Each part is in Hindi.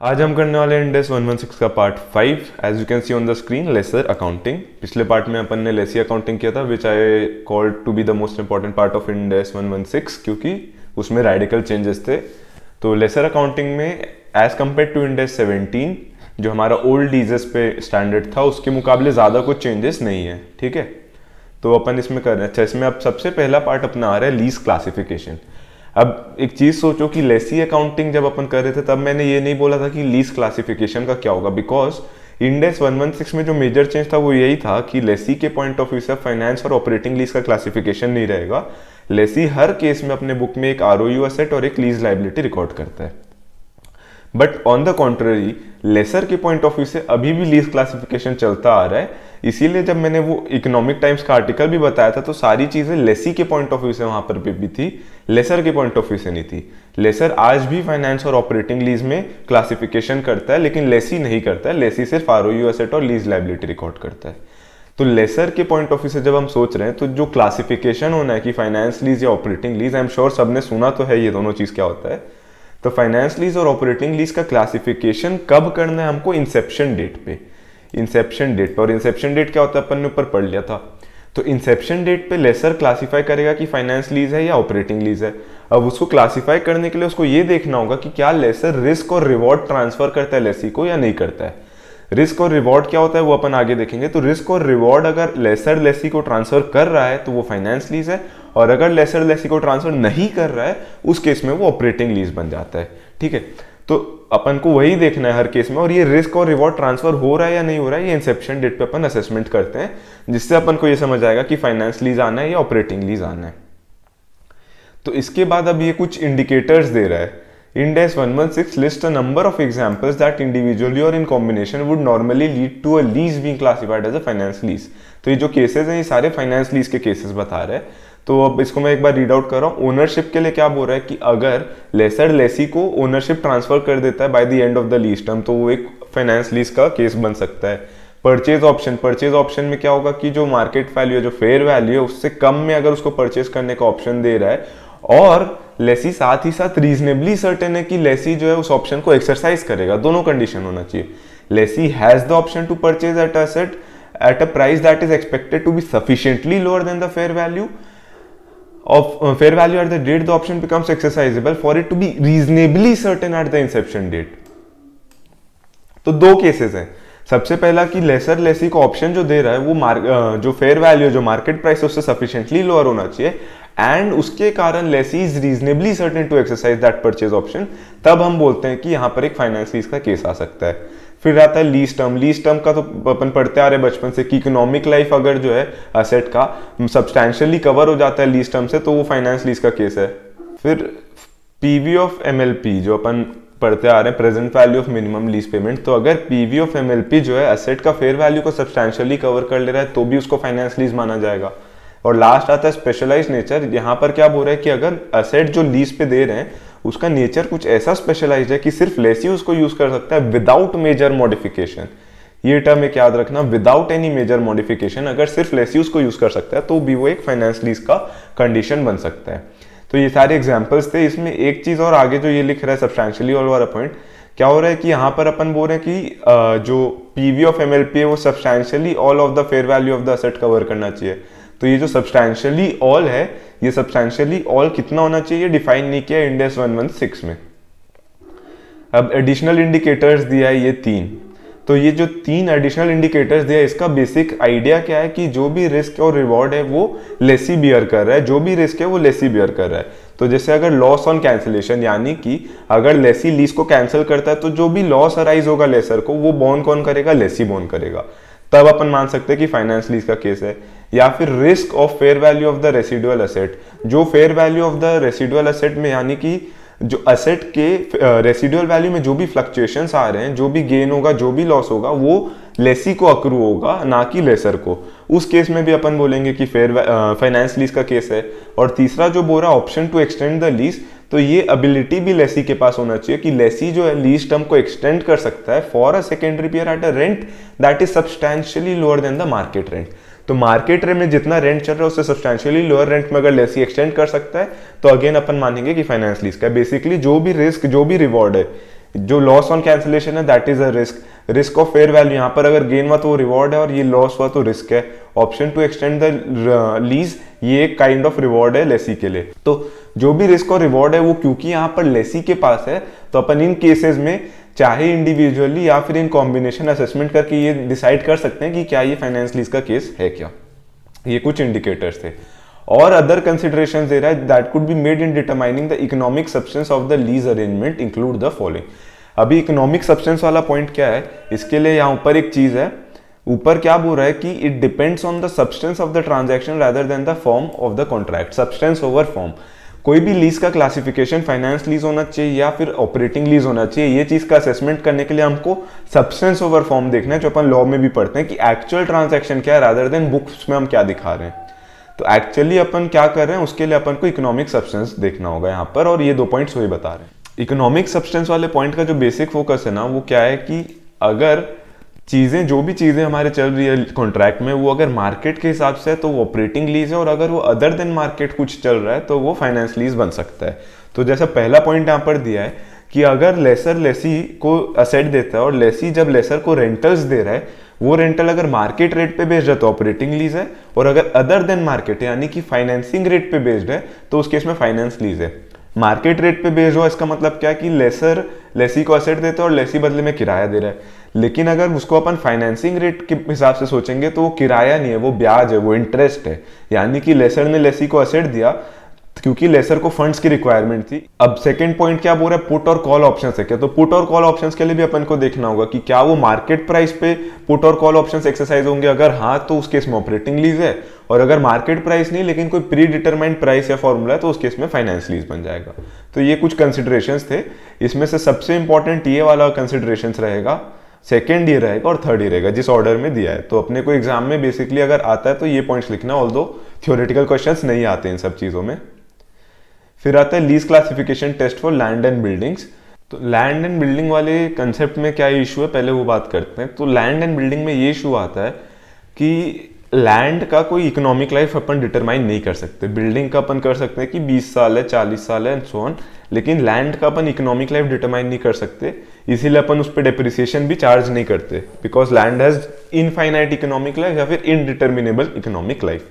आज हम करने वाले इंडेस 116 का part 5 as you can see on the screen lessor accounting पिछले पार्ट में अपन ने लेसी अकाउंटिंग किया था which I called to be the most important part of Ind AS 116 क्योंकि उसमें रेडिकल चेंजेस थे. तो लेसर अकाउंटिंग में as compare to Ind AS 17 जो हमारा ओल्ड डीजेस पे स्टैंडर्ड था, उसके मुकाबले ज़्यादा कुछ चेंजेस नहीं है. ठीक है? तो अपन इसमें कर रहे हैं। अच्छा इसमें अब सबसे पहला पार्ट अपना आ रहा है लीज क्लासिफिकेशन अब एक चीज़ सोचो कि लेसी अकाउंटिंग जब अपन कर रहे थे, तब मैंने ये नहीं बोला था कि लीज क्लासिफिकेशन का क्या होगा बिकॉज़ इंडेस 116 में जो मेजर चेंज था वो यही था कि लेसी के पॉइंट ऑफ़ व्यू से फाइनेंस और ऑपरेटिंग लीज का क्लासिफिकेशन नहीं रहेगा। लेसी हर केस में अपने बुक में एक आर एसेट और एक लीज लाइबिलिटी रिकॉर्ड करता है। But on the contrary lessor के पॉइंट ऑफ़ व्यू से अभी भी लीज क्लासिफिकेशन चलता आ रहा है। इसीलिए जब मैंने वो इकोनॉमिक टाइम्स का आर्टिकल भी बताया था तो सारी चीज़ें लेसी के पॉइंट ऑफ़ व्यू से वहाँ पर भी थी। लेसर के पॉइंट ऑफ़ व्यू से नहीं थी। लेसर आज भी फाइनेंस और ऑपरेटिंग लीज में क्लासिफिकेशन करता है, लेकिन लेसी नहीं करता है। लेसी सिर्फ़ आर एसेट और लीज लाइबिलिटी रिकॉर्ड करता है। तो लेसर के पॉइंट ऑफ़ व्यू से जब हम सोच रहे हैं तो जो क्लासिफिकेशन होना है कि फाइनेंस लीज या operating lease I am sure सबने सुना तो है ये दोनों चीज़ क्या होता है। तो फाइनेंस लीज और ऑपरेटिंग लीज का क्लासिफिकेशन कब करना है हमको इंसेप्शन डेट पे। इंसेप्शन डेट और इंसेप्शन डेट क्या होता है? अपन ने ऊपर पढ़ लिया था। तो इंसेप्शन डेट पे लेसर क्लासिफाई करेगा कि फाइनेंस लीज है या ऑपरेटिंग लीज है। अब उसको क्लासिफाई करने के लिए उसको ये देखना होगा कि क्या लेसर रिस्क और रिवॉर्ड ट्रांसफ़र करता है लेसी को या नहीं करता है। रिस्क और रिवॉर्ड क्या होता है वो अपन आगे देखेंगे। तो रिस्क और रिवॉर्ड अगर लेसर लेसी को ट्रांसफ़र कर रहा है तो वो फाइनेंस लीज है। और अगर लेसर लेसी को ट्रांसफ़र नहीं कर रहा है, उस केस में वो ऑपरेटिंग लीज बन जाता है। ठीक है? तो अपन को वही देखना है हर केस में, और ये रिस्क और रिवॉर्ड ट्रांसफ़र हो रहा है या नहीं हो रहा है, ये इंसेप्शन डेट पे अपन असेसमेंट करते हैं, जिससे अपन को ये समझ आएगा कि फाइनेंस लीज आना है या ऑपरेटिंग लीज आना है। तो इसके बाद अब ये कुछ इंडिकेटर्स दे रहा है। Index 116 lists a number of examples that individually or in combination would normally lead to a lease being classified as a finance lease. तो ये जो केसेस हैं, ये सारे फाइनेंस लीज के केसेस बता रहे हैं। तो अब इसको मैं एक बार रीड आउट कर रहा हूँ। ओनरशिप के लिए क्या बोल रहा है कि अगर लेसर लेसी को ओनरशिप ट्रांसफ़र कर देता है by the end of the lease term तो वो एक फाइनेंस लीज का केस बन सकता है। परचेज ऑप्शन परचेज ऑप्शन में क्या होगा कि जो मार्केट वैल्यू है, जो फेयर वैल्यू है, उससे कम में अगर उसको परचेज करने का ऑप्शन दे रहा है, और लेसी साथ ही साथ रीजनेबली सर्टेन है कि लेसी जो है उस ऑप्शन को एक्सरसाइज करेगा। दोनों कंडीशन होना चाहिए। Lessee has the option to purchase at asset at a price that is expected to be sufficiently lower than the fair value of uh, fair value at the date the option becomes exercisable for it to be reasonably certain at the inception date. तो दो केसेस हैं। सबसे पहला कि लेसर लेसी को ऑप्शन जो दे रहा है वो मार्क जो फेयर वैल्यू जो मार्केट प्राइस उससे सफिशिएंटली लोअर होना चाहिए। एंड उसके कारण lessee is reasonably certain to exercise that purchase option तब हम बोलते हैं कि यहाँ पर एक फाइनेंस लीज का केस आ सकता है। फिर आता है लीज टर्म लीज टर्म का तो अपन पढ़ते आ रहे बचपन से कि इकोनॉमिक लाइफ अगर जो है असेट का सब्सटैंशियली कवर हो जाता है लीज टर्म से तो वो फाइनेंस लीज का केस है। फिर पीवी ऑफ़ एमएलपी जो अपन पढ़ते आ रहे हैं present value of minimum lease payment तो अगर पीवी ऑफ़ एमएलपी जो है असेट का फेयर वैल्यू को सब्सटैंशियली कवर कर ले रहा है तो भी उसको फाइनेंस लीज माना जाएगा। और लास्ट आता है स्पेशलाइज नेचर यहाँ पर क्या बोल रहा है कि अगर असेट जो लीज पे दे रहे हैं, उसका नेचर कुछ ऐसा स्पेशलाइज है कि सिर्फ़ लेसी उसको यूज़ कर सकता है विदाउट मेजर मॉडिफिकेशन ये टर्म एक याद रखना विदाउट एनी मेजर मॉडिफिकेशन अगर सिर्फ़ लेसी उसको यूज़ कर सकता है तो भी वो एक फाइनेंस लीज का कंडीशन बन सकता है. तो ये सारे एग्जाम्पल्स थे, इसमें एक चीज़ और आगे जो ये लिख रहा है सब्सटैंशियली ऑल वाला पॉइंट क्या हो रहा है कि यहाँ पर अपन बोल रहे हैं कि जो पीवी ऑफ़ एमएलपी है, वो substantially all of the fair value of the asset cover करना चाहिए. तो ये जो सब्सटैंशियली ऑल है, ये सब्सटैंशियली ऑल कितना होना चाहिए डिफाइन नहीं किया इंडेस 116 में। अब एडिशनल इंडिकेटर्स दिया है ये तीन। तो ये जो तीन एडिशनल इंडिकेटर्स दिया है, इसका बेसिक आइडिया क्या है कि जो भी रिस्क और रिवॉर्ड है, वो लेसी बियर कर रहा है। जो भी रिस्क है, वो लेसी बियर कर रहा है। तो जैसे अगर लॉस ऑन कैंसिलेशन यानी कि अगर लेसी लीज को कैंसिल करता है तो जो भी लॉस अराइज होगा लेसर को, वो बॉन कौन करेगा? लेसी बॉन करेगा। तब अपन मान सकते हैं कि फाइनेंस लीज का केस है। या फिर risk of fair value of the residual asset जो fair value of the residual asset में यानी कि जो असेट के रेसिडुअल uh, वैल्यू में जो भी फ्लक्चुएशंस आ रहे हैं जो भी गेन होगा जो भी लॉस होगा वो लेसी को अक्रू होगा ना कि लेसर को। उस केस में भी अपन बोलेंगे कि फेयर फाइनेंस लीज का केस है। और तीसरा जो बोल रहा option to extend the lease तो ये एबिलिटी भी लेसी के पास होना चाहिए कि लेसी जो है लीज टर्म को एक्सटेंड कर सकता है for a secondary period at a rent that is substantially lower than the market rent तो मार्केट रेट में जितना रेंट चल रहा है, उससे सब्सटैंशियली लोअर रेंट में अगर लेसी एक्सटेंड कर सकता है तो अगेन अपन मानेंगे कि फाइनेंस लीज का बेसिकली जो भी रिस्क जो भी रिवॉर्ड है, जो लॉस ऑन कैंसिलेशन है that is a risk risk of fair value यहाँ पर अगर गेन हुआ तो रिवॉर्ड है और ये लॉस हुआ तो रिस्क है। Option to extend the lease ये एक काइंड ऑफ़ रिवॉर्ड है लेसी के लिए। तो जो भी रिस्क और रिवॉर्ड है, वो क्योंकि यहाँ पर लेसी के पास है तो अपन इन केसेस में चाहे इंडिविजुअली या फिर इन कॉम्बिनेशन असेसमेंट करके ये डिसाइड कर सकते हैं कि क्या ये फाइनेंस लीज का केस है क्या। ये कुछ इंडिकेटर्स थे। और अदर कंसिडरेशन दे रहा है that could be made in determining the economic substance of the lease arrangement include the following अभी इकोनॉमिक सब्सटेंस वाला पॉइंट क्या है? इसके लिए यहाँ ऊपर एक चीज़ है। ऊपर क्या बोल रहा है कि it depends on the substance of the transaction rather than the form of the contract substance over form कोई भी लीज का क्लासिफिकेशन फाइनेंस लीज होना चाहिए या फिर ऑपरेटिंग लीज होना चाहिए, ये चीज़ का असेसमेंट करने के लिए हमको सब्सटेंस ओवर फॉर्म देखना है, जो अपन लॉ में भी पढ़ते हैं कि एक्चुअल ट्रांजेक्शन क्या है रादर देन बुक्स में हम क्या दिखा रहे हैं। तो एक्चुअली अपन क्या कर रहे हैं, उसके लिए अपन को इकोनॉमिक सब्सटेंस देखना होगा यहाँ पर और ये दो पॉइंट्स वही बता रहे हैं। इकोनॉमिक सब्सटेंस वाले पॉइंट का जो बेसिक फोकस है ना, वो क्या है कि अगर चीज़ें, जो भी चीज़ें हमारे चल रही है कॉन्ट्रैक्ट में, वो अगर मार्केट के हिसाब से है तो वो ऑपरेटिंग लीज है और अगर वो अदर देन मार्केट कुछ चल रहा है तो वो फाइनेंस लीज बन सकता है। तो जैसा पहला पॉइंट यहाँ पर दिया है कि अगर लेसर लेसी को असेट देता है और लेसी जब लेसर को रेंटल्स दे रहा है, वो रेंटल अगर मार्केट रेट पे बेस्ड है तो ऑपरेटिंग लीज है और अगर अदर देन मार्केट यानी कि फाइनेंसिंग रेट पे बेस्ड है तो उस केस में फाइनेंस लीज है। मार्केट रेट पे बेस्ड हो, इसका मतलब क्या कि लेसर लेसी को असेट देता है और लेसी बदले में किराया दे रहा है। लेकिन अगर उसको अपन फाइनेंसिंग रेट के हिसाब से सोचेंगे तो वो किराया नहीं है, वो ब्याज है, वो इंटरेस्ट है। यानी कि लेसर ने लेसी को असेट दिया, क्योंकि लेसर को फंड्स की रिक्वायरमेंट थी। अब सेकंड पॉइंट क्या बोल रहा है? पुट और कॉल ऑप्शन है क्या? तो पुट और कॉल ऑप्शंस के लिए भी अपन को देखना होगा कि क्या वो मार्केट प्राइस पे पुट और कॉल ऑप्शंस एक्सरसाइज होंगे। अगर हाँ तो उस केस में ऑपरेटिंग लीज है। और अगर मार्केट प्राइस नहीं, लेकिन कोई प्री डिटरमाइंड प्राइस या फॉर्मूला है तो उस केस में फाइनेंस लीज बन जाएगा। तो ये कुछ कंसिडरेशन थे। इसमें से सबसे इंपॉर्टेंट ये वाला कंसिडरेशन रहेगा सेकेंड ईयर रहेगा और थर्ड ईयर रहेगा जिस ऑर्डर में दिया है। तो अपने को एग्ज़ाम में बेसिकली अगर आता है तो ये पॉइंट्स लिखना ऑल दो थियोरेटिकल क्वेश्चन नहीं आते इन सब चीज़ों में। फिर आता है lease classification test for land and buildings तो लैंड एंड बिल्डिंग वाले कंसेप्ट में क्या इशू है? पहले वो बात करते हैं। तो लैंड एंड बिल्डिंग में ये इशू आता है कि लैंड का कोई इकोनॉमिक लाइफ अपन डिटरमाइन नहीं कर सकते। बिल्डिंग का अपन कर सकते हैं कि 20 साल है 40 साल है एंड सो ऑन लेकिन लैंड का अपन इकोनॉमिक लाइफ डिटरमाइन नहीं कर सकते। इसीलिए अपन उस पर डेप्रिसिएशन भी चार्ज नहीं करते। Because land has infinite economic life या फिर इनडिटर्मिनेबल इकोनॉमिक लाइफ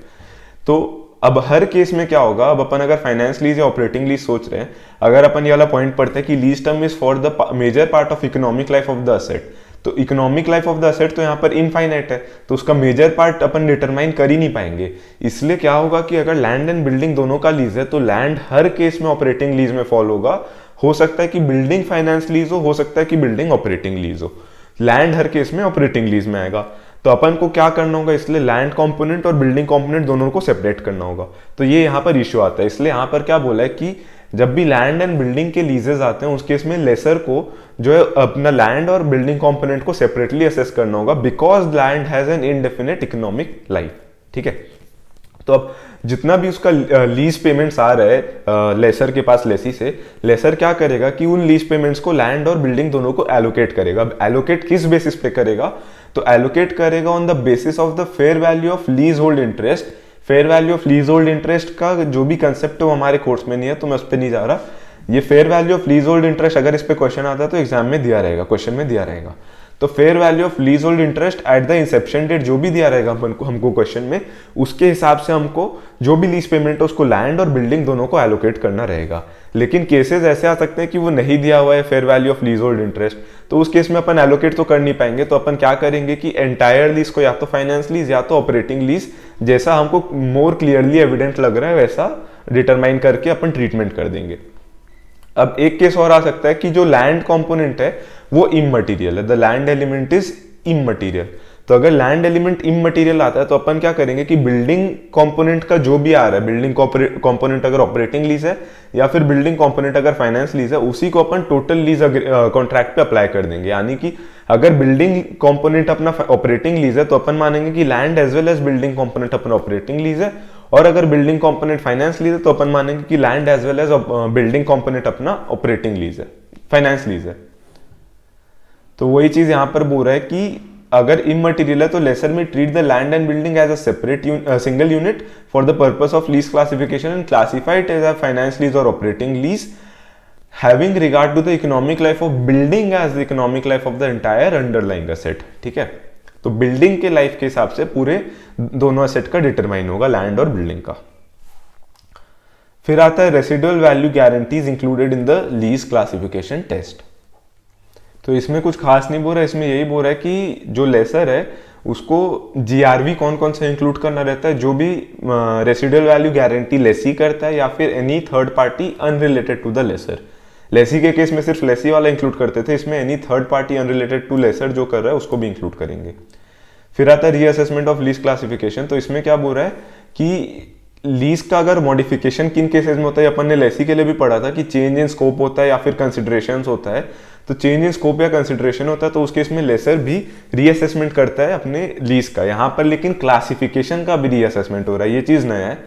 तो अब हर केस में क्या होगा? अब अपन अगर फाइनेंस लीज या ऑपरेटिंग लीज सोच रहे हैं, अगर अपन ये वाला पॉइंट पढ़ते हैं कि lease term is for the major part of economic life of the asset तो economic life of the asset तो यहाँ पर इनफाइनाइट है तो उसका मेजर पार्ट अपन डिटरमाइन कर ही नहीं पाएँगे। इसलिए क्या होगा कि अगर लैंड एंड बिल्डिंग दोनों का लीज है तो लैंड हर केस में ऑपरेटिंग लीज में फॉल होगा। हो सकता है कि बिल्डिंग फाइनेंस लीज हो हो सकता है कि बिल्डिंग ऑपरेटिंग लीज हो। लैंड हर केस में ऑपरेटिंग लीज में आएगा। तो अपन को क्या करना होगा, इसलिए लैंड कंपोनेंट और बिल्डिंग कंपोनेंट दोनों को सेपरेट करना होगा। तो ये यहाँ पर इश्यू आता है। इसलिए यहाँ पर क्या बोला है कि जब भी लैंड एंड बिल्डिंग के लीजेस आते हैं, उस केस में लेसर को जो है अपना लैंड और बिल्डिंग कंपोनेंट को सेपरेटली असेस करना होगा because land has an indefinite economic life ठीक है? तो अब जितना भी उसका लीज पेमेंट्स आ रहा है लेसर के पास लेसी से लेसर क्या करेगा कि उन लीज पेमेंट्स को लैंड और बिल्डिंग दोनों को एलोकेट करेगा। अब एलोकेट किस बेसिस पे करेगा? तो एलोकेट करेगा on the basis of the fair value of leasehold interest fair value of leasehold interest का जो भी कंसेप्ट है वो हमारे कोर्स में नहीं है तो मैं उस पर नहीं जा रहा। ये fair value of leasehold interest अगर इस पर क्वेश्चन आता है तो एग्ज़ाम में दिया रहेगा क्वेश्चन में दिया रहेगा। तो fair value of leasehold interest at the inception date जो भी दिया रहेगा हमको हमको क्वेश्चन में, उसके हिसाब से हमको जो भी लीज पेमेंट है, उसको लैंड और बिल्डिंग दोनों को एलोकेट करना रहेगा। लेकिन केसेस ऐसे आ सकते हैं कि वो नहीं दिया हुआ है fair value of leasehold interest तो उस केस में अपन एलोकेट तो कर नहीं पाएँगे तो अपन क्या करेंगे कि एंटायर लीज को या तो फाइनेंस लीज या तो ऑपरेटिंग लीज जैसा हमको मोर क्लियरली एविडेंट लग रहा है, वैसा डिटरमाइन करके अपन ट्रीटमेंट कर देंगे। अब एक केस और आ सकता है कि जो लैंड कॉम्पोनेंट है, वो इमटीरियल है। The land element is immaterial तो अगर लैंड एलिमेंट इमटीरियल आता है तो अपन क्या करेंगे कि बिल्डिंग कंपोनेंट का जो भी आ रहा है बिल्डिंग कंपोनेंट अगर ऑपरेटिंग लीज है, या फिर बिल्डिंग कंपोनेंट अगर फाइनेंस लीज है, उसी को अपन टोटल लीज कॉन्ट्रैक्ट पे अप्लाई कर देंगे। यानी कि अगर बिल्डिंग कंपोनेंट अपना ऑपरेटिंग लीज है तो अपन मानेंगे कि land as well as building component अपना ऑपरेटिंग लीज है, और अगर बिल्डिंग कंपोनेंट फाइनेंस लीज है तो अपन मानेंगे कि land as well as building component अपना ऑपरेटिंग लीज है फाइनेंस लीज है। तो वही चीज़ यहाँ पर बोल रहा है कि अगर इमटीरियल है तो लेसर में treat the land and building as a separate single unit for the purpose of lease classification and classified as a finance lease और operating lease having regard to the economic life of building as the economic life of the entire underlying asset ठीक है? तो बिल्डिंग के लाइफ के हिसाब से पूरे दोनों असेट का डिटरमाइन होगा लैंड और बिल्डिंग का। फिर आता है residual value guarantees included in the lease classification test तो इसमें कुछ खास नहीं बोल रहा है इसमें यही बोल रहा है कि जो लेसर है, उसको जीआरवी कौन कौन सा इंक्लूड करना रहता है, जो भी रेसिडल वैल्यू गारंटी लेसी करता है या फिर any third party unrelated to the lessor lessee के केस में सिर्फ़ लेसी वाला इंक्लूड करते थे, इसमें any third party unrelated to lessor जो कर रहा है, उसको भी इंक्लूड करेंगे। फिर आता है रीअसेसमेंट ऑफ़ लीज क्लासिफिकेशन तो इसमें क्या बोल रहा है कि लीज का अगर मॉडिफिकेशन किन केसेस में होता है, अपन ने लेसी के लिए भी पढ़ा था कि चेंज इन स्कोप होता है या फिर कंसिडरेशन होता है तो चेंज इन स्कोप या कंसिडरेशन होता है तो उस केस में लेसर भी रीअसेसमेंट करता है अपने लीज का। यहाँ पर लेकिन क्लासिफिकेशन का भी रीअसेसमेंट हो रहा है, ये चीज़ नया है।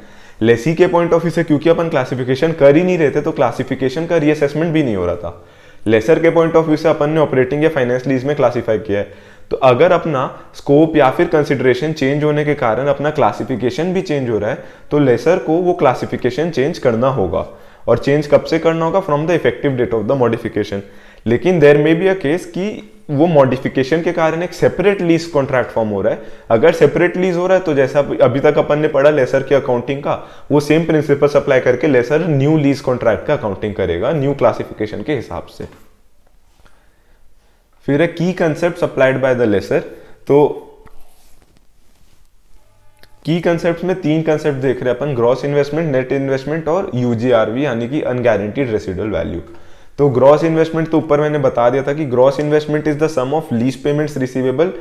लेसी के पॉइंट ऑफ़ व्यू से क्योंकि अपन क्लासिफिकेशन कर ही नहीं रहे थे तो क्लासिफिकेशन का रीअसेसमेंट भी नहीं हो रहा था। लेसर के पॉइंट ऑफ़ व्यू से अपन ने ऑपरेटिंग या फाइनेंस लीज में क्लासीफाई किया है। तो अगर अपना स्कोप या फिर कंसिडरेशन चेंज होने के कारण अपना क्लासिफिकेशन भी चेंज हो रहा है तो लेसर को वो क्लासिफिकेशन चेंज करना होगा। और चेंज कब से करना होगा? From the effective date of the modification लेकिन देर में बी अ केस कि वो मॉडिफिकेशन के कारण एक सेपरेट लीज कॉन्ट्रैक्ट फॉर्म हो रहा है। अगर सेपरेट लीज हो रहा है तो जैसा अभी तक अपन ने पढ़ा लेसर की अकाउंटिंग का, वो सेम प्रिंसिपल अप्लाई करके लेसर न्यू लीज कॉन्ट्रैक्ट का अकाउंटिंग करेगा न्यू क्लासिफिकेशन के हिसाब से। फिर है की concept applied by the lessor तो की कंसेप्ट में तीन कंसेप्ट देख रहे हैं अपन ग्रॉस इन्वेस्टमेंट नेट इन्वेस्टमेंट और यूजीआरवी यानी कि अनगारंटीड रेसिडल वैल्यू तो ग्रॉस इन्वेस्टमेंट तो ऊपर मैंने बता दिया था कि gross investment is the sum of lease payments receivable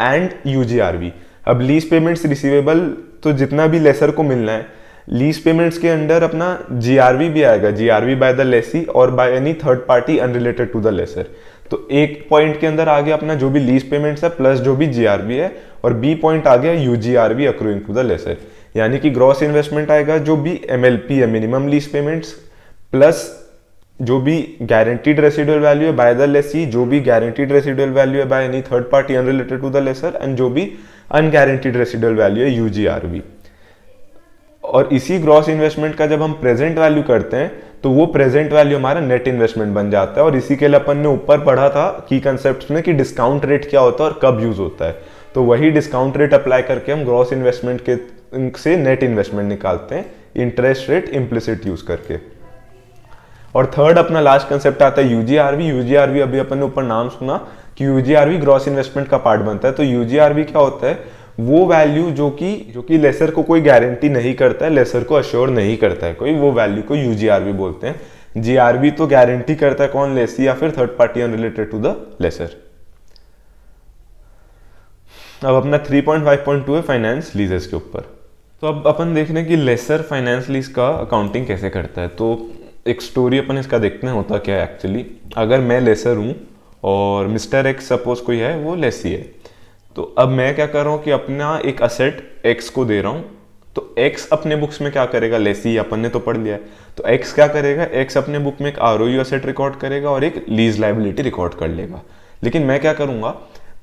and UGRV अब लीज पेमेंट्स रिसीवेबल तो जितना भी लेसर को मिलना है लीज पेमेंट्स के अंडर अपना जीआरवी भी आएगा जीआरवी बाय द लेसी और by any third party unrelated to the lessor तो एक पॉइंट के अंदर आ गया अपना जो भी लीज पेमेंट्स है प्लस जो भी जीआरवी है और बी पॉइंट आ गया UGRV accruing to the lessor यानी कि ग्रॉस इन्वेस्टमेंट आएगा जो भी एमएलपी है मिनिमम लीज पेमेंट्स प्लस जो भी गारंटीड रेसिडुअल वैल्यू है बाय द लेसी जो भी गारंटीड रेसिडुअल वैल्यू है by any third party unrelated to the lessor and जो भी अनगारंटीड रेसिडुअल वैल्यू है यूजीआरवी और इसी ग्रॉस इन्वेस्टमेंट का जब हम प्रेजेंट वैल्यू करते हैं तो वो प्रेजेंट वैल्यू हमारा नेट इन्वेस्टमेंट बन जाता है। और इसी के लिए अपन ने ऊपर पढ़ा था की कंसेप्ट में कि डिस्काउंट रेट क्या होता है और कब यूज़ होता है। तो वही डिस्काउंट रेट अप्लाई करके हम ग्रॉस इन्वेस्टमेंट के, से नेट इन्वेस्टमेंट निकालते हैं इंटरेस्ट रेट इम्प्लिसिट यूज़ करके। और थर्ड अपना लास्ट कंसेप्ट आता है यूजीआरवी यूजीआरवी अभी अपन ने ऊपर नाम सुना कि यूजीआरवी ग्रॉस इन्वेस्टमेंट का पार्ट बनता है। तो यूजीआरवी क्या होता है? वो वैल्यू जो कि जो कि लेसर को कोई गारंटी नहीं करता है लेसर को अश्योर नहीं करता है। कोई वो वैल्यू को यूजीआरवी बोलते हैं। जीआरवी तो गारंटी करता है कौन? लेसी या फिर third party unrelated to the lessor अब अपना 3.5.2 है फाइनेंस लीजेस के ऊपर। तो अब अपन देख रहे हैं कि लेसर फाइनेंस लीज का अकाउंटिंग कैसे करता है। तो एक स्टोरी अपन इसका देखते हैं, होता क्या है एक्चुअली अगर मैं लेसर हूँ और मिस्टर एक्स सपोज़ कोई है, वो लेसी है। तो अब मैं क्या कर रहा हूँ कि अपना एक असेट एक्स को दे रहा हूँ। तो एक्स अपने बुक्स में क्या करेगा? लेसी अपन ने तो पढ़ लिया है। तो एक्स क्या करेगा? एक्स अपने बुक में एक आर ओ असेट रिकॉर्ड करेगा और एक लीज लाइबिलिटी रिकॉर्ड कर लेगा। लेकिन मैं क्या करूँगा?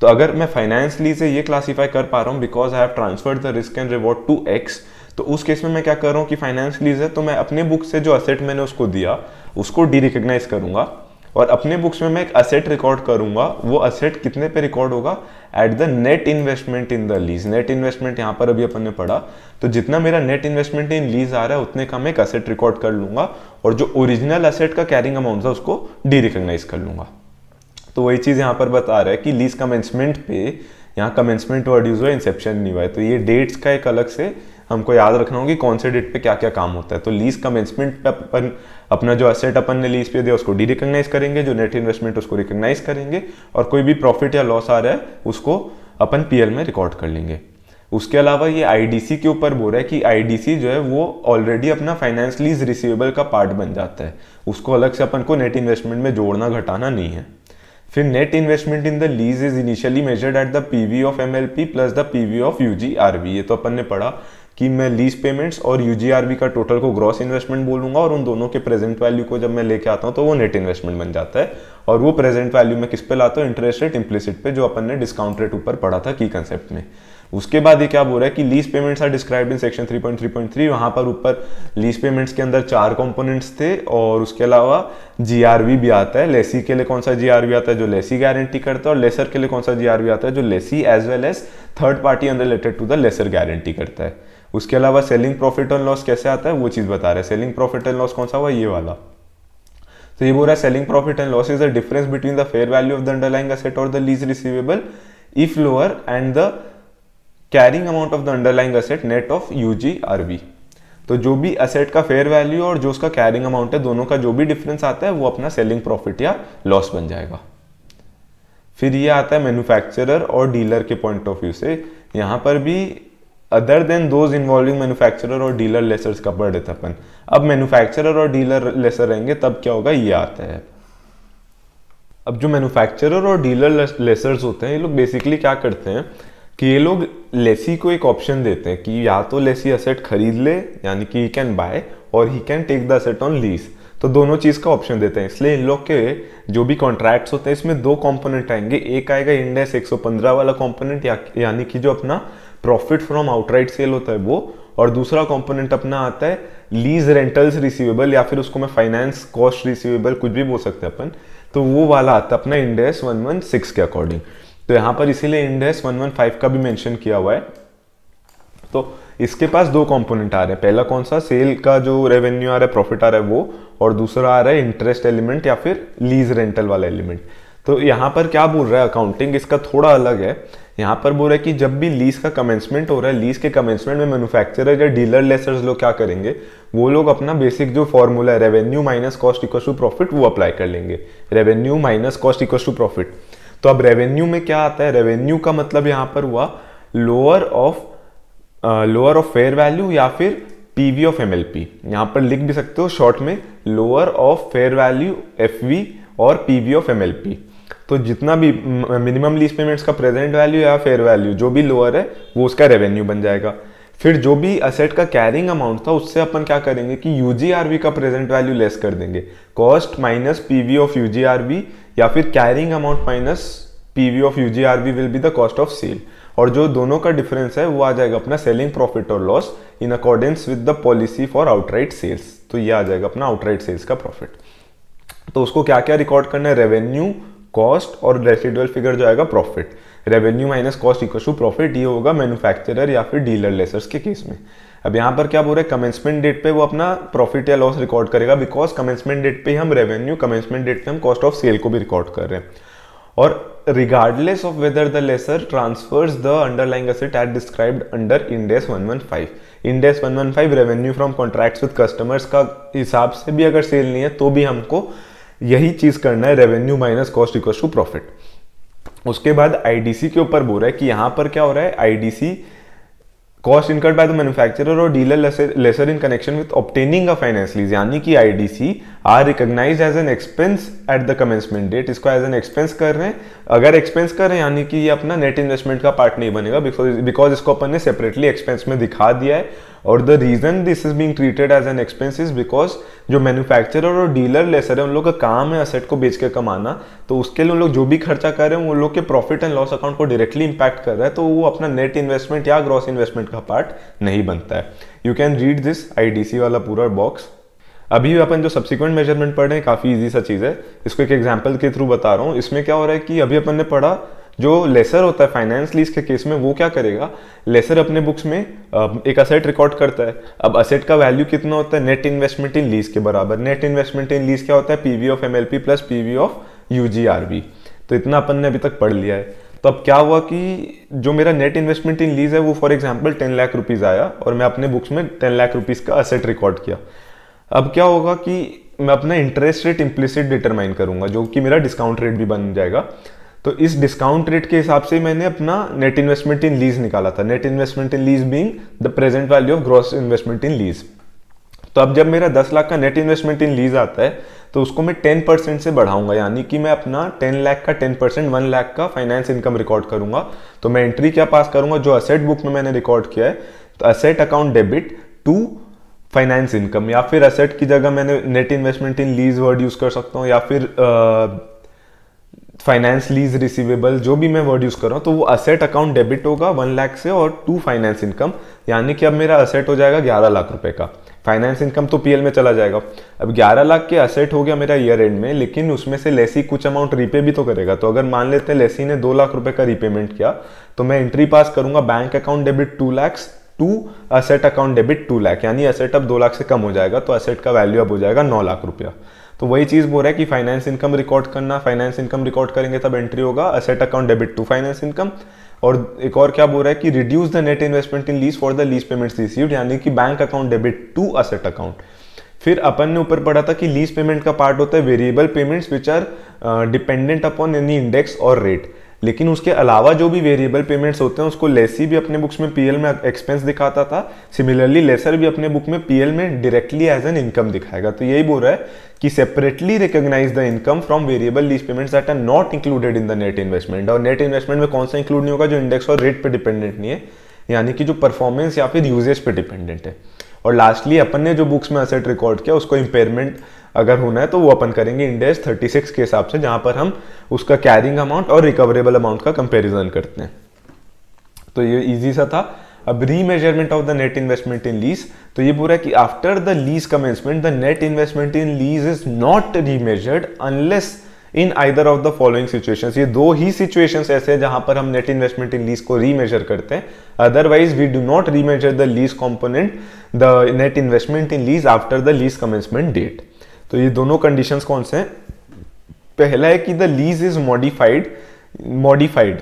तो अगर मैं फाइनेंस लीज से ये क्लासीफाई कर पा रहा हूँ because I have transferred the risk and reward to X तो उस केस में मैं क्या कर रहा हूँ कि फाइनेंस लीज है तो मैं अपने बुक से जो असेट मैंने उसको दिया, उसको डी रिकग्नाइज करूँगा और अपने बुक्स में मैं एक असेट रिकॉर्ड करूँगा। वो असेट कितने पे रिकॉर्ड होगा? At the net investment in the lease net investment यहाँ पर अभी अपन ने पढ़ा। तो जितना मेरा नेट इन्वेस्टमेंट इन लीज आ रहा है, उतने का मैं एक असेट रिकॉर्ड कर लूँगा और जो ओरिजिनल असेट का कैरिंग अमाउंट था उसको डी रिकग्नाइज कर लूँगा। तो वही चीज़ यहाँ पर बता रहा है कि लीज कमेंसमेंट पे, यहाँ कमेंसमेंट वर्ड यूज़ हुआ इंसेप्शन नहीं हुआ है। तो ये डेट्स का एक अलग से हमको याद रखना होगा कि कौन से डेट पे क्या क्या काम होता है। तो लीज कमेंसमेंट पे अपन अपना जो असेट अपन ने लीज पे दिया, उसको डी रिकग्नाइज करेंगे, जो नेट इन्वेस्टमेंट उसको रिकग्नाइज करेंगे और कोई भी प्रॉफिट या लॉस आ रहा है, उसको अपन पीएल में रिकॉर्ड कर लेंगे। उसके अलावा ये आईडीसी के ऊपर बोल रहा है कि आईडीसी जो है, वो ऑलरेडी अपना फाइनेंस लीज रिसीवेबल का पार्ट बन जाता है। उसको अलग से अपन को नेट इन्वेस्टमेंट में जोड़ना, घटाना नहीं है। फिर net investment in the lease is initially measured at the PV of MLP plus the PV of UGRV ये तो अपन ने पढ़ा। कि मैं लीज पेमेंट्स और यूजीआरबी का टोटल को ग्रॉस इन्वेस्टमेंट बोलूँगा और उन दोनों के प्रेजेंट वैल्यू को जब मैं लेके आता हूँ तो वो नेट इन्वेस्टमेंट बन जाता है। और वो प्रेजेंट वैल्यू में किस पे लाता हूँ? इंटरेस्ट रेट इम्प्लिसिट पे, जो अपन ने डिस्काउंट रेट ऊपर पढ़ा था की कंसेप्ट में। उसके बाद ये क्या बोल रहा है कि lease payments are describe in section 3.3.3 वहाँ पर ऊपर लीज पेमेंट्स के अंदर चार कंपोनेंट्स थे और उसके अलावा जीआरवी भी आता है। लेसी के लिए कौन सा जीआरवी आता है? जो लेसी गारंटी करता है। और लेसर के लिए कौन सा जीआरवी आता है? जो lessee as well as third party unrelated to the lessor guarantee करता है। उसके अलावा सेलिंग प्रॉफिट एंड लॉस कैसे आता है? वो चीज़ बता रहा है। सेलिंग प्रॉफिट एंड लॉस कौन सा हुआ? ये वाला। तो ये बोल रहा है selling profit and loss is the difference between the fair value of the underlying asset और the lease receivable if lower and the carrying amount of the underlying asset net of UGRV तो जो भी असेट का फेयर वैल्यू और जो उसका कैरिंग अमाउंट है, दोनों का जो भी डिफरेंस आता है, वो अपना सेलिंग प्रॉफिट या लॉस बन जाएगा। फिर ये आता है मैन्युफैक्चरर और डीलर के पॉइंट ऑफ़ व्यू से। यहाँ पर भी other than those involving manufacturer और डीलर लेसर्स का पढ़ रहे अपन अब मैन्युफैक्चरर और डीलर लेसर रहेंगे तब क्या होगा? ये आता है। अब जो मैन्युफैक्चरर और डीलर लेसर्स होते हैं ये लोग बेसिकली क्या करते हैं कि ये लोग लेसी को एक ऑप्शन देते हैं कि या तो लेसी असेट खरीद ले यानी कि ही कैन बाय और he can take the asset on lease तो दोनों चीज़ का ऑप्शन देते हैं। इसलिए इन लोग के जो भी कॉन्ट्रैक्ट्स होते हैं इसमें दो कंपोनेंट आएँगे। एक आएगा इंडेक्स 115 वाला कंपोनेंट या, यानी कि जो अपना प्रॉफिट फ्रॉम आउटराइट सेल होता है वो, और दूसरा कंपोनेंट अपना आता है लीज रेंटल्स रिसीवेबल या फिर उसको मैं फाइनेंस कॉस्ट रिसीवेबल कुछ भी बोल सकते हैं अपन तो वो वाला आता है अपना इंडेस 116 के अकॉर्डिंग तो यहाँ पर इसीलिए इंडेस 115 का भी मेंशन किया हुआ है। तो इसके पास दो कंपोनेंट आ रहे हैं। पहला कौन सा? सेल का जो रेवेन्यू आ रहा है प्रॉफिट आ रहा है वो, और दूसरा आ रहा है इंटरेस्ट एलिमेंट या फिर लीज रेंटल वाला एलिमेंट तो यहाँ पर क्या बोल रहा है? अकाउंटिंग इसका थोड़ा अलग है। यहाँ पर बोल रहा है कि जब भी लीज का कमेंसमेंट हो रहा है लीज के कमेंसमेंट में मैन्युफैक्चरर या डीलर लेसर्स लोग क्या करेंगे? वो लोग अपना बेसिक जो फॉर्मूला है revenue minus cost equal to profit वो अप्लाई कर लेंगे। Revenue minus cost equal to profit तो अब रेवेन्यू में क्या आता है? रेवेन्यू का मतलब यहाँ पर हुआ lower of lower of fair value या फिर पीवी ऑफ़ एमएलपी यहाँ पर लिख भी सकते हो शॉर्ट में lower of fair value FV और पीवी ऑफ़ एमएलपी तो जितना भी मिनिमम लीज पेमेंट्स का प्रेजेंट वैल्यू या फेयर वैल्यू जो भी लोअर है, वो उसका रेवेन्यू बन जाएगा। फिर जो भी असेट का कैरिंग अमाउंट था, उससे अपन क्या करेंगे कि यूजीआरवी का प्रेजेंट वैल्यू लेस कर देंगे। Cost minus PV of UGRV या फिर carrying amount minus PV of UGRV will be the cost of sale और जो दोनों का डिफरेंस है, वो आ जाएगा अपना सेलिंग प्रॉफिट और loss in accordance with the policy for outright sales तो ये आ जाएगा अपना आउटराइट सेल्स का प्रॉफिट तो उसको क्या क्या रिकॉर्ड करना है? रेवेन्यू कॉस्ट और रेसिडुअल फिगर जो आएगा profit revenue minus cost equal to profit ये होगा मैन्युफैक्चरर या फिर डीलर लेसर्स के केस में. अब यहाँ पर क्या बोल रहे हैं? कमेंसमेंट डेट पे वो अपना प्रॉफिट या लॉस रिकॉर्ड करेगा बिकॉज़ कमेंसमेंट डेट पे हम रेवेन्यू कमेंसमेंट डेट पे हम कॉस्ट ऑफ़ सेल को भी रिकॉर्ड कर रहे हैं। और regardless of whether the lessor transfers the underlying asset at described under Ind AS 115 Ind AS 115 revenue from contracts with customers का हिसाब से भी अगर सेल नहीं है तो भी हमको यही चीज़ करना है revenue minus cost equal to profit उसके बाद आईडीसी के ऊपर बोल रहा है कि यहाँ पर क्या हो रहा है? IDC cost incurred by the manufacturer और dealer lessor in connection with obtaining a finance lease यानी कि IDC are recognise as an expense at the commencement date इसको एज एन एक्सपेंस कर रहे हैं। अगर एक्सपेंस कर रहे हैं, यानी कि ये अपना नेट इन्वेस्टमेंट का पार्ट नहीं बनेगा बिकॉज़ इसको अपन ने सेपरेटली एक्सपेंस में दिखा दिया है। और the reason this is being treated as an expense is because जो मैन्युफैक्चरर और डीलर लेसर है, उन लोग का काम है असेट को बेच के कमाना। तो उसके लिए उन लोग जो भी खर्चा कर रहे हैं, उन लोग के प्रॉफिट एंड लॉस अकाउंट को डायरेक्टली इंपैक्ट कर रहा है तो वो अपना नेट इन्वेस्टमेंट या ग्रॉस इन्वेस्टमेंट का पार्ट नहीं बनता है। You can read this IDC वाला पूरा बॉक्स अभी अपन जो सब्सिक्वेंट मेज़रमेंट पढ़ रहे हैं, काफ़ी इजी सा चीज़ है। इसको एक एग्ज़ाम्पल के थ्रू बता रहा हूँ। इसमें क्या हो रहा है कि अभी अपन ने पढ़ा, जो लेसर होता है फाइनेंस लीज के केस में, वो क्या करेगा? लेसर अपने बुक्स में एक असेट रिकॉर्ड करता है। अब असेट का वैल्यू कितना होता है? नेट इन्वेस्टमेंट इन लीज के बराबर। नेट इन्वेस्टमेंट इन लीज क्या होता है? PV of MLP plus PV of UGRB तो इतना अपन ने अभी तक पढ़ लिया है। तो अब क्या हुआ कि जो मेरा नेट इन्वेस्टमेंट इन लीज है, वो for example ten lakh rupees आया और मैं अपने बुक्स में टेन लाख रुपीज़ का असेट रिकॉर्ड किया। अब क्या होगा कि मैं अपना इंटरेस्ट रेट इम्प्लिसिट डिटरमाइन करूँगा, जो कि मेरा डिस्काउंट रेट भी बन जाएगा। तो इस डिस्काउंट रेट के हिसाब से मैंने अपना नेट इन्वेस्टमेंट इन लीज निकाला था। Net investment in lease being the present value of gross investment in lease तो अब जब मेरा 10 लाख का नेट इन्वेस्टमेंट इन लीज आता है तो उसको मैं 10 परसेंट से बढ़ाऊँगा। यानी कि मैं अपना 10 लाख का 10 परसेंट वन लाख का फाइनेंस इनकम रिकॉर्ड करूँगा। तो मैं एंट्री क्या पास करूँगा? जो असेट बुक में मैंने रिकॉर्ड किया है तो asset account debit to finance income या फिर असेट की जगह मैंने net investment in lease word use कर सकता हूँ, या फिर फाइनेंस लीज रिसीवेबल जो भी मैं वर्ड यूज़ कर रहा हूँ तो वो असेट अकाउंट डेबिट होगा वन लाख से और टू फाइनेंस इनकम यानी कि अब मेरा असेट हो जाएगा ग्यारह लाख रुपए का। फाइनेंस इनकम तो पीएल में चला जाएगा। अब 11 लाख के असेट हो गया मेरा ईयर एंड में, लेकिन उसमें से लेसी कुछ अमाउंट रीपे भी तो करेगा। तो अगर मान लेते हैं लेसी ने दो लाख रुपए का रीपेमेंट किया तो मैं एंट्री पास करूँगा bank account debit two lakhs to asset account debit two lakh यानी असेट अब दो लाख से कम हो जाएगा तो असेट का वैल्यू अब हो जाएगा नौ लाख रुपया। तो वही चीज़ बोल रहा है कि फाइनेंस इनकम रिकॉर्ड करना फाइनेंस इनकम रिकॉर्ड करेंगे तब एंट्री होगा asset account debit to finance income और एक और क्या बोल रहा है कि reduce the net investment in lease for the lease payments received यानी कि bank account debit to asset account फिर अपन ने ऊपर पढ़ा था कि लीज पेमेंट का पार्ट होता है variable payments which are dependent upon any index और रेट लेकिन उसके अलावा जो भी वेरिएबल पेमेंट्स होते हैं, उसको लेसी भी अपने बुक्स में पीएल में एक्सपेंस दिखाता था। सिमिलरली लेसर भी अपने बुक में पीएल में डायरेक्टली एज एन इनकम दिखाएगा। तो यही बोल रहा है कि separately recognise the income from variable lease payments that are not included in the net investment और नेट इन्वेस्टमेंट में कौन सा इंक्लूड नहीं होगा? जो इंडेक्स और रेट पर डिपेंडेंट नहीं है। यानी कि जो परफॉर्मेंस या फिर यूजेज पर डिपेंडेंट है। और लास्टली अपन ने जो बुक्स में असेट रिकॉर्ड किया, उसको इंपेयरमेंट अगर होना है तो वो अपन करेंगे इंडेस 36 के हिसाब से, जहाँ पर हम उसका कैरिंग अमाउंट और रिकवरेबल अमाउंट का कंपेरिजन करते हैं। तो ये इजी सा था। अब remeasurement of the net investment in lease तो ये पूरा कि after the lease commencement the net investment in lease is not remeasured unless in either of the following situations ये दो ही सिचुएशंस ऐसे हैं जहाँ पर हम नेट इन्वेस्टमेंट इन लीज को रीमेजर करते हैं। Otherwise we do not remeasure the lease component the net investment in lease after the lease commencement date तो ये दोनों कंडीशंस कौन से हैं? पहला है कि the lease is modified modified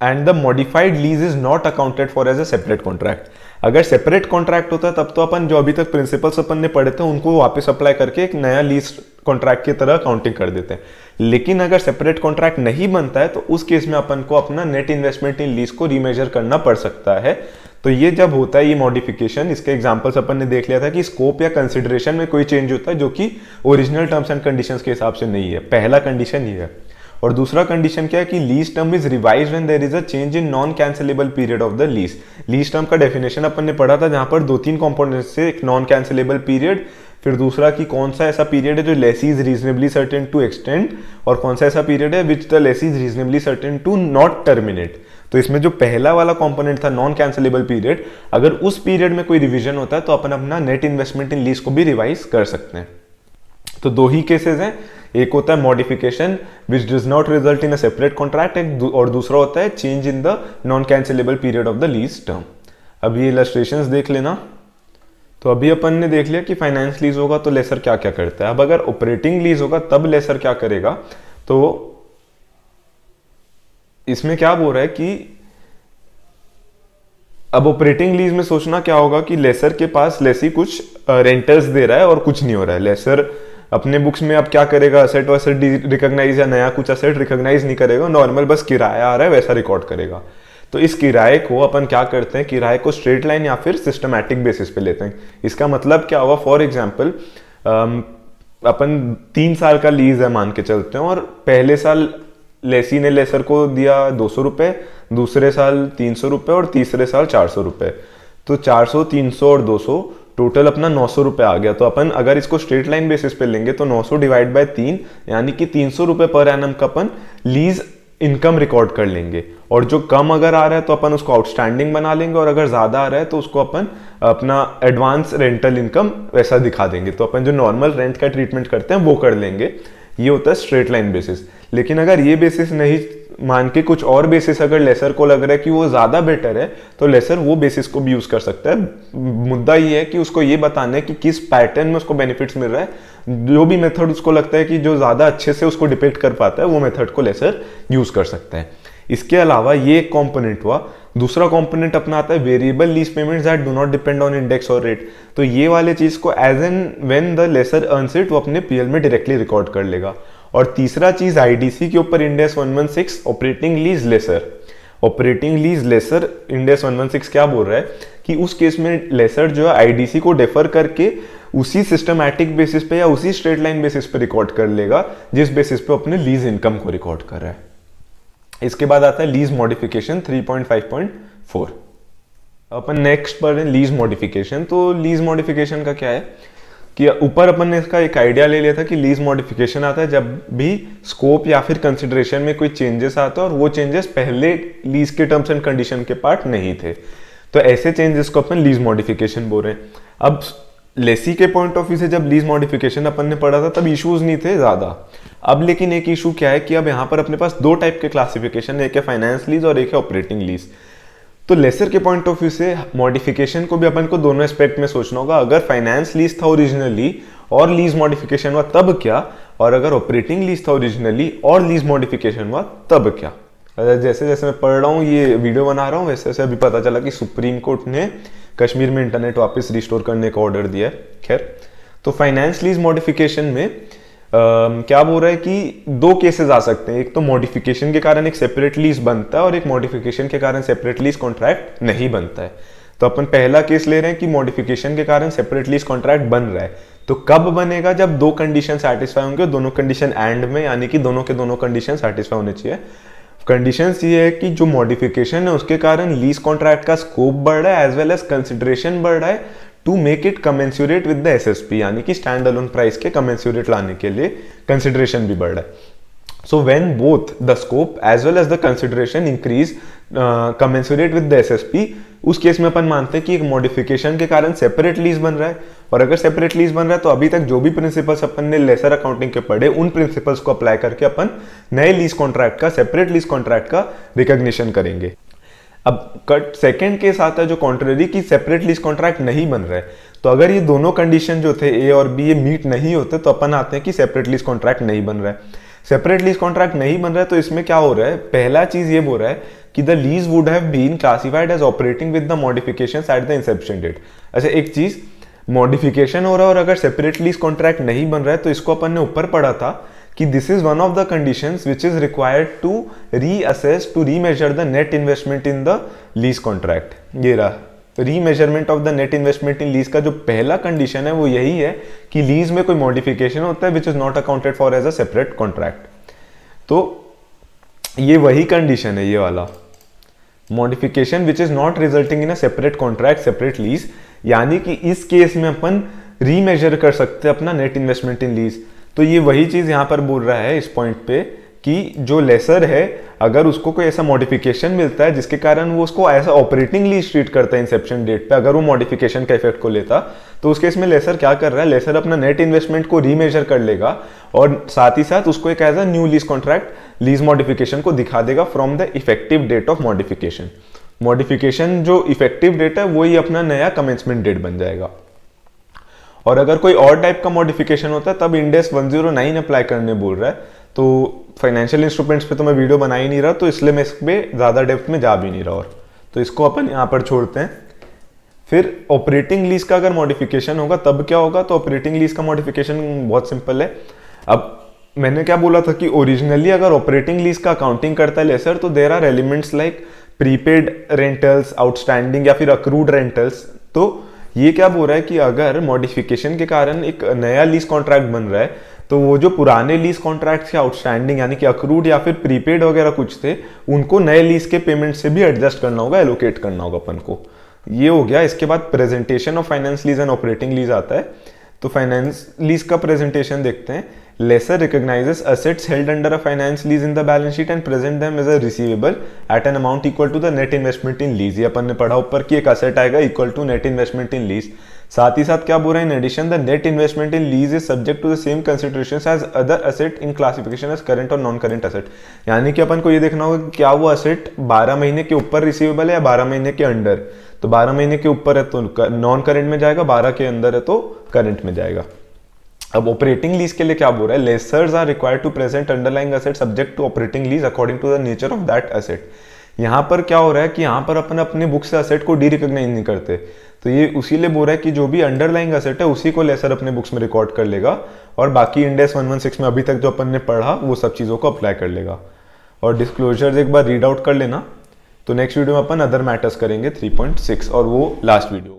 and the modified lease is not accounted for as a separate contract अगर सेपरेट कॉन्ट्रैक्ट होता तब तो अपन जो अभी तक प्रिंसिपल्स अपन ने पढ़े थे, उनको वापस अप्लाई करके एक नया लीज कॉन्ट्रैक्ट की तरह काउंटिंग कर देते हैं। लेकिन अगर सेपरेट कॉन्ट्रैक्ट नहीं बनता है तो उस केस में अपन को अपना नेट इन्वेस्टमेंट इन लीज को रीमेजर करना पड़ सकता है। तो ये जब होता है, ये मॉडिफिकेशन इसके एग्जांपल्स अपन ने देख लिया था कि स्कोप या कंसिडरेशन में कोई चेंज होता है जो कि ओरिजिनल टर्म्स एंड कंडीशंस के हिसाब से नहीं है। पहला कंडीशन ये है। और दूसरा कंडीशन क्या है कि lease term is revise when there is a change in non cancellable period of the lease lease term का डेफिनेशन अपन ने पढ़ा था, जहाँ पर दो तीन कॉम्पोनेंट से एक नॉन कैंसिलेबल पीरियड फिर दूसरा कि कौन सा ऐसा पीरियड है जो lessee is reasonably certain to extend और कौन सा ऐसा पीरियड है which the lessee is reasonably certain to not terminate तो इसमें जो पहला वाला कंपोनेंट था नॉन कैंसिलेबल पीरियड अगर उस पीरियड में कोई रिवीजन होता है तो अपन अपना नेट इन्वेस्टमेंट इन लीज को भी रिवाइज कर सकते हैं। तो दो ही केसेस हैं। एक होता है modification which does not result in a separate contract और दूसरा होता है change in the non cancellable period of the lease term अब ये इलस्ट्रेशन देख लेना। तो अभी अपन ने देख लिया कि फाइनेंस लीज होगा तो लेसर क्या क्या करता है। अब अगर ऑपरेटिंग लीज होगा, तब लेसर क्या करेगा? तो इसमें क्या बोल रहा है कि अब ऑपरेटिंग लीज में सोचना क्या होगा कि लेसर के पास लेसी कुछ रेंटर्स दे रहा है और कुछ नहीं हो रहा है। लेसर अपने बुक्स में अब क्या करेगा? असेट वसेट रिकॉग्नाइज या नया कुछ असेट रिकॉग्नाइज नहीं करेगा नॉर्मल बस किराया आ रहा है, वैसा रिकॉर्ड करेगा। तो इस किराए को अपन क्या करते हैं? किराए को स्ट्रेट लाइन या फिर सिस्टमैटिक बेसिस पे लेते हैं। इसका मतलब क्या होगा फॉर एग्ज़ाम्पल अपन तीन साल का लीज है मान के चलते हैं और पहले साल लेसी ने लेसर को दिया दो सौ रुपये दूसरे साल तीन सौ रुपये और तीसरे साल चार सौ रुपये तो चार सौ, तीन सौ और दो सौ, टोटल अपना नौ सौ रुपये आ गया। तो अपन अगर इसको स्ट्रेट लाइन बेसिस पे लेंगे तो नौ सौ डिवाइड बाय तीन, यानी कि तीन सौ रुपये पर एनम का अपन लीज इनकम रिकॉर्ड कर लेंगे। और जो कम अगर आ रहा है तो अपन उसको आउटस्टैंडिंग बना लेंगे, और अगर ज़्यादा आ रहा है तो उसको अपन अपना एडवांस रेंटल इनकम वैसा दिखा देंगे। तो अपन जो नॉर्मल रेंट का ट्रीटमेंट करते हैं वो कर लेंगे। ये होता है स्ट्रेट लाइन बेसिस। लेकिन अगर ये बेसिस नहीं मान के कुछ और बेसिस अगर लेसर को लग रहा है कि वो ज़्यादा बेटर है तो लेसर वो बेसिस को भी यूज़ कर सकता है। मुद्दा ये है कि उसको ये बताना है कि किस पैटर्न में उसको बेनिफिट्स मिल रहा है। जो भी मेथड उसको लगता है कि जो ज़्यादा अच्छे से उसको डिपेक्ट कर पाता है, वो मेथड को लेसर यूज़ कर सकता है। इसके अलावा ये एक कॉम्पोनेंट हुआ। दूसरा कॉम्पोनेंट अपना आता है variable lease payments that do not depend on index और रेट तो ये वाले चीज़ को as and when the lessor earns it वो अपने पीएल में डायरेक्टली रिकॉर्ड कर लेगा। और तीसरा चीज़ आईडीसी के ऊपर Ind AS 116 operating lease lessor operating lease lessor Ind AS 116 क्या बोल रहा है? कि उस केस में लेसर जो है आईडीसी को डेफर करके उसी सिस्टमैटिक बेसिस पे या उसी स्ट्रेट लाइन बेसिस पे रिकॉर्ड कर लेगा, जिस बेसिस पे अपने लीज इनकम को रिकॉर्ड कर रहा है। इसके बाद आता है लीज मॉडिफिकेशन 3.5.4 अपन नेक्स्ट पर लीज मॉडिफिकेशन तो लीज मॉडिफिकेशन का क्या है? कि ऊपर अपन ने इसका एक आइडिया ले लिया था कि लीज मॉडिफिकेशन आता है, जब भी स्कोप या फिर कंसिडरेशन में कोई चेंजेस आता है और वो चेंजेस पहले लीज के टर्म्स एंड कंडीशन के पार्ट नहीं थे। तो ऐसे चेंजेस को अपन लीज मॉडिफिकेशन बोल रहे हैं। अब लेसी के पॉइंट ऑफ़ व्यू से जब लीज मॉडिफिकेशन अपन ने पढ़ा था, तब इश्यूज़ नहीं थे ज़्यादा। अब लेकिन एक इशू क्या है कि अब यहाँ पर अपने पास दो टाइप के क्लासिफिकेशन एक है फाइनेंस लीज और एक है ऑपरेटिंग लीज तो लेसर के पॉइंट ऑफ़ व्यू से मॉडिफिकेशन को भी अपन को दोनों एस्पेक्ट में सोचना होगा। अगर फाइनेंस लीज था ओरिजिनली और लीज मॉडिफिकेशन हुआ, तब क्या? और अगर ऑपरेटिंग लीज था ओरिजिनली और लीज मॉडिफिकेशन हुआ, तब क्या? जैसे जैसे मैं पढ़ रहा हूँ, ये वीडियो बना रहा हूँ, वैसे वैसे अभी पता चला कि सुप्रीम कोर्ट ने कश्मीर में इंटरनेट वापस रिस्टोर करने का ऑर्डर दिया है। खैर तो फाइनेंस लीज मॉडिफिकेशन में क्या बोल रहा है कि दो केसेस आ सकते हैं। एक तो मॉडिफिकेशन के कारण एक सेपरेट लीज बनता है और एक मॉडिफिकेशन के कारण सेपरेट लीज कॉन्ट्रैक्ट नहीं बनता है। तो अपन पहला केस ले रहे हैं कि मॉडिफिकेशन के कारण सेपरेट लीज कॉन्ट्रैक्ट बन रहा है। तो कब बनेगा? जब दो कंडीशन सेटिस्फाई होंगे दोनों कंडीशन एंड में, यानी कि दोनों के दोनों कंडीशन सेटिस्फाई होने चाहिए। कंडीशन ये है कि जो मॉडिफिकेशन है, उसके कारण लीज कॉन्ट्रैक्ट का स्कोप बढ़ रहा है एज वेल एज कंसिडरेशन बढ़ रहा है। To make it commensurate with the SSP यानी कि स्टैंड अलोन प्राइस के कमेंसुरेट लाने के लिए कंसिडरेशन भी बढ़ रहा है। So when both the scope as well as the consideration increase uh, commensurate with the SSP उस केस में अपन मानते हैं कि एक मॉडिफिकेशन के कारण सेपरेट लीज बन रहा है। और अगर सेपरेट लीज बन रहा है तो अभी तक जो भी प्रिंसिपल्स अपन ने लेसर अकाउंटिंग के पढ़े उन प्रिंसिपल्स को अप्लाई करके अपन नए लीज कॉन्ट्रैक्ट का सेपरेट लीज कॉन्ट्रैक्ट का रिकॉग्निशन करेंगे। अब कट सेकेंड केस आता है जो कॉन्ट्रेरी की सेपरेट लीज कॉन्ट्रैक्ट नहीं बन रहे तो अगर ये दोनों कंडीशन जो थे ए और बी ये मीट नहीं होते तो अपन आते हैं कि सेपरेट लीज कॉन्ट्रैक्ट नहीं बन रहा है। सेपरेट लीज कॉन्ट्रैक्ट नहीं बन रहा है तो इसमें क्या हो रहा है? पहला चीज़ ये बोल रहा है कि the lease would have been classified as operating with the modification at the inception date अच्छा एक चीज़ मॉडिफिकेशन हो रहा है और अगर सेपरेट लीज कॉन्ट्रैक्ट नहीं बन रहा है तो इसको अपन ने ऊपर पढ़ा था कि this is one of the condition which is required to reassess to remeasure the net investment in the lease contract ये रहा। Remeasurement of the net investment in lease का जो पहला कंडीशन है, वो यही है कि लीज में कोई मॉडिफिकेशन होता है which is not accounted for as a separate contract तो ये वही कंडीशन है, ये वाला। Modification which is not resulting in a separate contract separate lease यानी कि इस केस में अपन रीमेजर कर सकते हैं अपना नेट इन्वेस्टमेंट इन लीज तो ये वही चीज़ यहाँ पर बोल रहा है इस पॉइंट पे कि जो लेसर है, अगर उसको कोई ऐसा मॉडिफिकेशन मिलता है, जिसके कारण वो उसको ऐसा ऑपरेटिंगली ट्रीट करता है इंसेप्शन डेट पे, अगर वो मॉडिफिकेशन का इफ़ेक्ट को लेता तो उस केस में लेसर क्या कर रहा है? लेसर अपना नेट इन्वेस्टमेंट को रीमेजर कर लेगा और साथ ही साथ उसको एक as a new lease contract lease modification को दिखा देगा from the effective date of modification modification जो इफ़ेक्टिव डेट है, वही अपना नया कमेंसमेंट डेट बन जाएगा। और अगर कोई और टाइप का मॉडिफिकेशन होता है, तब इंडेस 109 अप्लाई करने बोल रहा है। तो फाइनेंशियल इंस्ट्रूमेंट्स पे तो मैं वीडियो बना ही नहीं रहा तो इसलिए मैं इस पर ज़्यादा डेप्थ में जा भी नहीं रहा। और तो इसको अपन यहाँ पर छोड़ते हैं। फिर ऑपरेटिंग लीज का अगर मॉडिफिकेशन होगा, तब क्या होगा? तो ऑपरेटिंग लीज का मॉडिफिकेशन बहुत सिंपल है। अब मैंने क्या बोला था कि ओरिजिनली अगर ऑपरेटिंग लीज का अकाउंटिंग करता है लेसर तो there are elements like prepaid rentals outstanding या फिर अक्रूड रेंटल्स तो ये क्या बोल रहा है कि अगर मॉडिफिकेशन के कारण एक नया लीज कॉन्ट्रैक्ट बन रहा है तो वो जो पुराने लीज कॉन्ट्रैक्ट के आउटस्टैंडिंग यानी कि अक्रूड या फिर प्रीपेड वगैरह कुछ थे, उनको नए लीज के पेमेंट से भी एडजस्ट करना होगा एलोकेट करना होगा अपन को। ये हो गया, इसके बाद presentation of finance lease and operating lease आता है। तो फाइनेंस लीज का प्रेजेंटेशन देखते हैं। Lessor recognises assets held under a finance lease in the balance sheet and present them as a receivable at an amount equal to the net investment in lease ये अपन ने पढ़ा ऊपर कि एक असेट आएगा equal to net investment in lease साथ ही साथ क्या बोल रहे हैं? In addition the net investment in lease is subject to the same consideration as other asset in classification as current और नॉन करंट असेट यानी कि अपन को ये देखना होगा क्या वो असेट 12 महीने के ऊपर रिसीवेबल है या 12 महीने के अंडर तो 12 महीने के ऊपर है तो नॉन करंट में जाएगा 12 के अंदर है तो करंट में जाएगा। अब ऑपरेटिंग लीज के लिए क्या बोल रहा है? Lessors are required to present underlying asset subject to operating lease according to the nature of that asset यहाँ पर क्या हो रहा है कि यहाँ पर अपन अपने बुक से असेट को डी रिकोगनाइज नहीं करते। तो ये उसी लिए बोल रहा है कि जो भी अंडरलाइंग असेट है, उसी को लेसर अपने बुक्स में रिकॉर्ड कर लेगा और बाकी इंडेस 116 में अभी तक जो अपन ने पढ़ा, वो सब चीज़ों को अप्लाई कर लेगा। और डिस्क्लोजर्स एक बार रीड आउट कर लेना। तो नेक्स्ट वीडियो में अपन अदर मैटर्स करेंगे 3.6 और वो लास्ट वीडियो